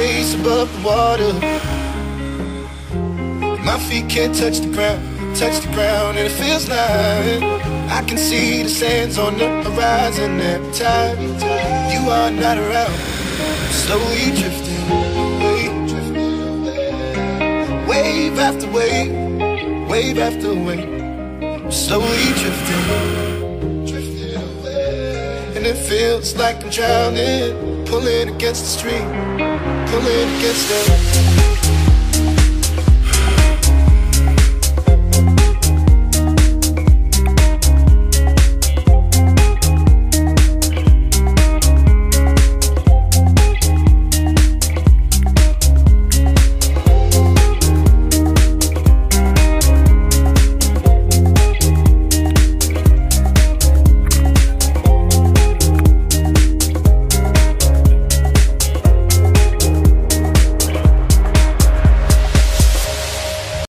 Above the water. My feet can't touch the ground, touch the ground, and it feels like I can see the sands on the horizon every time you are not around. Slowly drifting away, wave after wave, wave after wave. Slowly drifting, and it feels like I'm drowning, pulling against the stream, pulling against the.